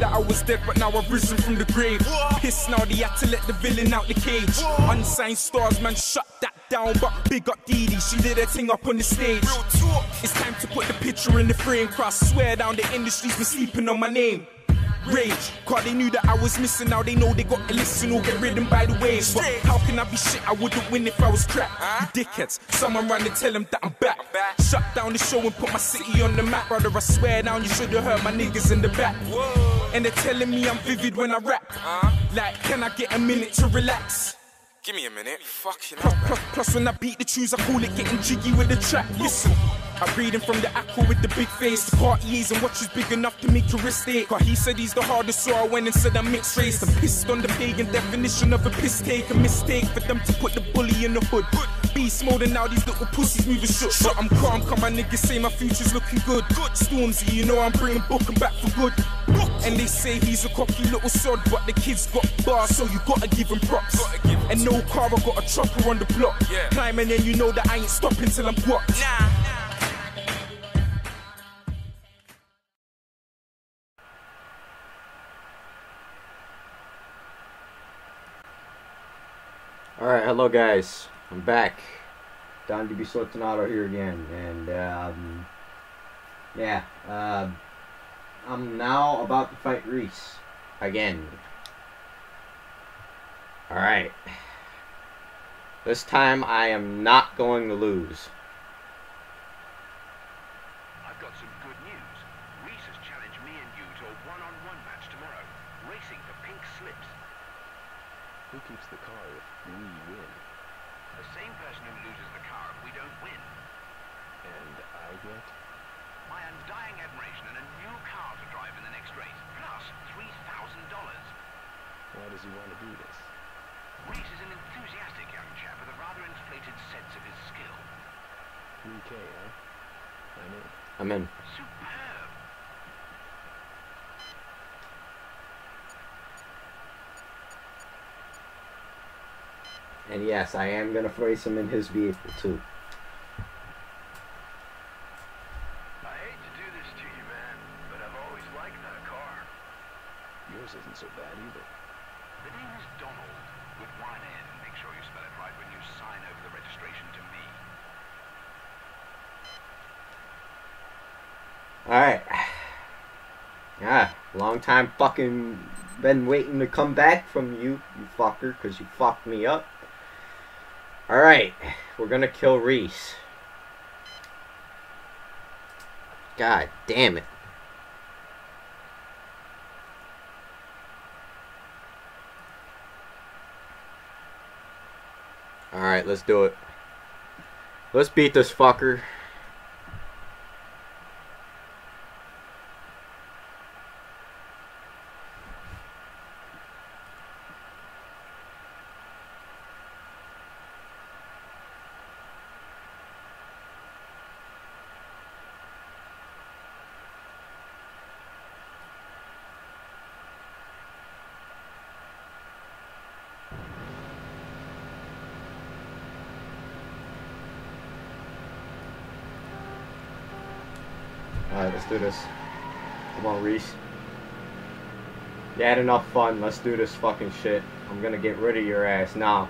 that I was dead, but now I've risen from the grave. Pissed now, they had to let the villain out the cage. Unsigned stars, man, shut that down, but big up Dee Dee, she did her thing up on the stage. It's time to put the picture in the frame, cross swear down the industry's been sleeping on my name. Rage, cause they knew that I was missing. Now they know they got to listen or get ridden by the waves. But how can I be shit? I wouldn't win if I was crap. You dickheads, someone run and tell them that I'm back. Shut down the show and put my city on the map. Brother, I swear down, you should've heard my niggas in the back. And they're telling me I'm vivid when I rap. Like, can I get a minute to relax? Give me a minute. Fucking Plus, plus, plus when I beat the tunes, I call it getting jiggy with the track. Listen, I'm him from the aqua with the big face. The parties and watch is big enough to make your wrist ache. Cause he said he's the hardest, so I went and said I'm mixed race. I'm pissed on the pagan definition of a piss take. A mistake for them to put the bully in the hood. Beast mode and now these little pussies moving shut. Shut, I'm calm, come my niggas say my future's looking good. Good Stormzy, you know I'm bringing Booker back for good. And they say he's a cocky little sod, but the kid's got bars, so you gotta give him props. Gotta give him and no car, I got a chopper on the block. Yeah. Climbing and you know that I ain't stopping till I'm what? Nah. Alright, hello guys. I'm back. Don DB Sortanato here again. And, um, yeah, uh, I'm now about to fight Reese. Again. Alright. This time I am not going to lose. I've got some good news. Reese has challenged me and you to a one-on-one match tomorrow, racing for pink slips. Who keeps the car if we win? The same person who loses the car if we don't win. And I get? My undying admiration and a new car to drive in the next race, plus $3,000. Why does he want to do this? Reese is an enthusiastic young chap with a rather inflated sense of his skill. 3K, huh? I'm in. I'm in. Superb. And yes, I am going to race him in his vehicle too. I hate to do this to you, man, but I've always liked that car. Yours isn't so bad either. The name is Donald, with one N. Make sure you spell it right when you sign over the registration to me. Alright. Yeah, long time fucking been waiting to come back from you, you fucker, because you fucked me up. Alright, we're gonna kill Reese. God damn it. Alright, let's do it. Let's beat this fucker. Alright, let's do this. Come on, Reese. You had enough fun. Let's do this fucking shit. I'm gonna get rid of your ass now.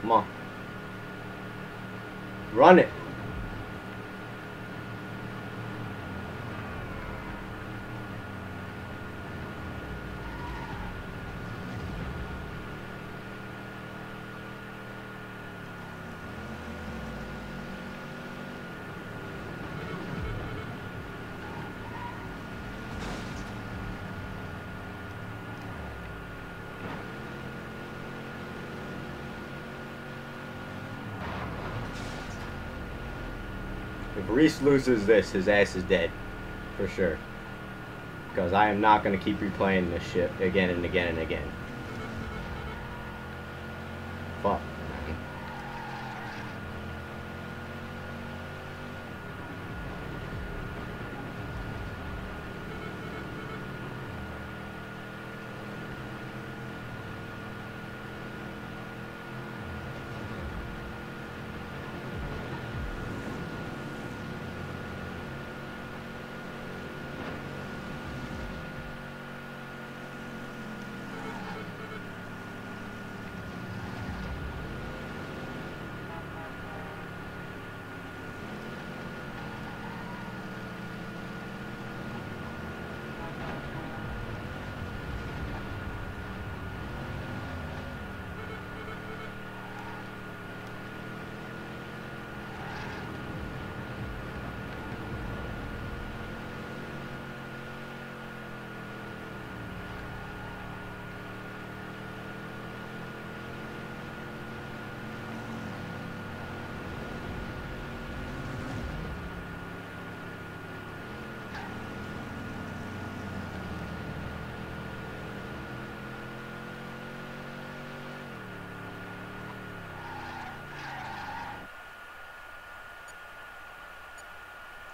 Come on. Run it. If Reese loses this, his ass is dead. For sure. Because I am not going to keep replaying this shit again and again and again.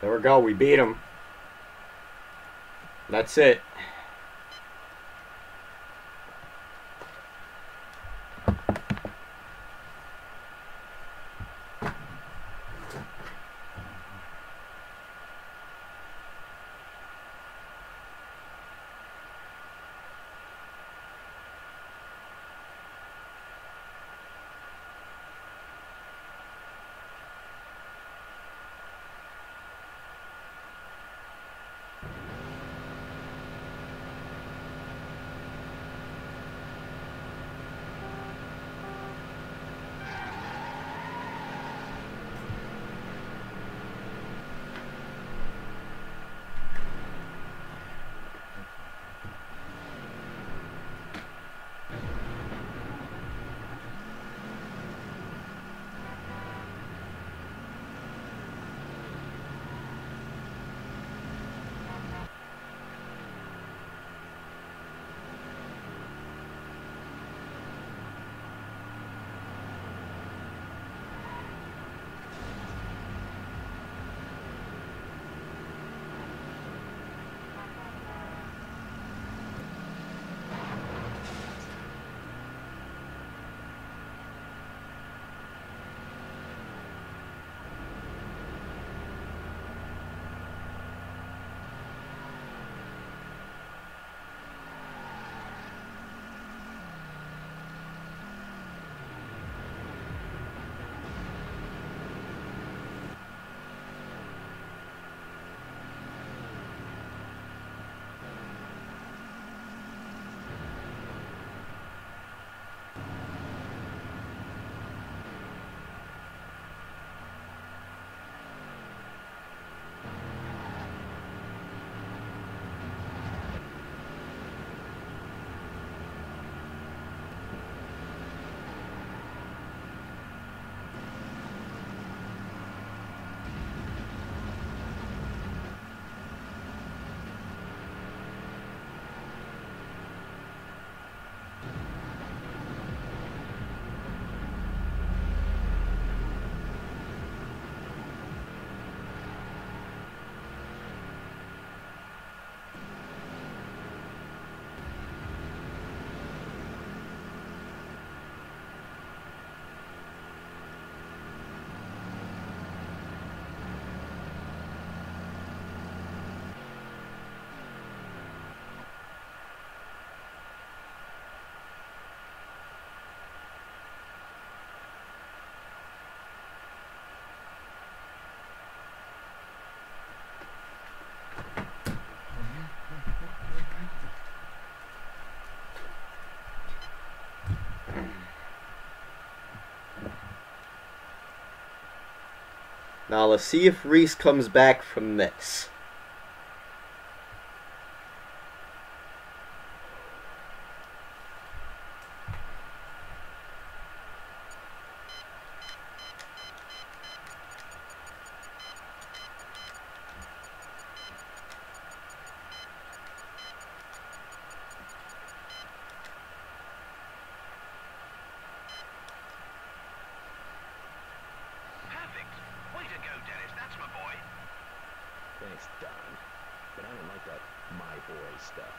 There we go. We beat him. That's it. Now let's see if Reese comes back from this. Thanks, Don. But I don't like that my boy stuff.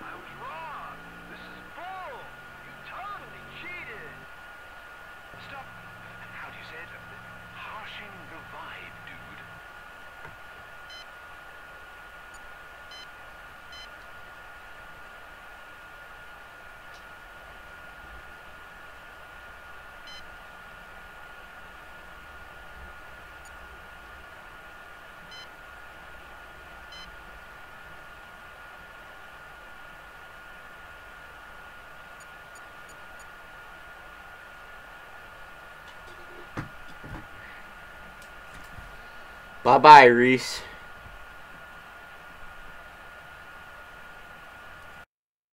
I was wrong. This is bull. You totally cheated. Stop. How do you say it? Harshing the vibe, dude. Bye bye, Reese.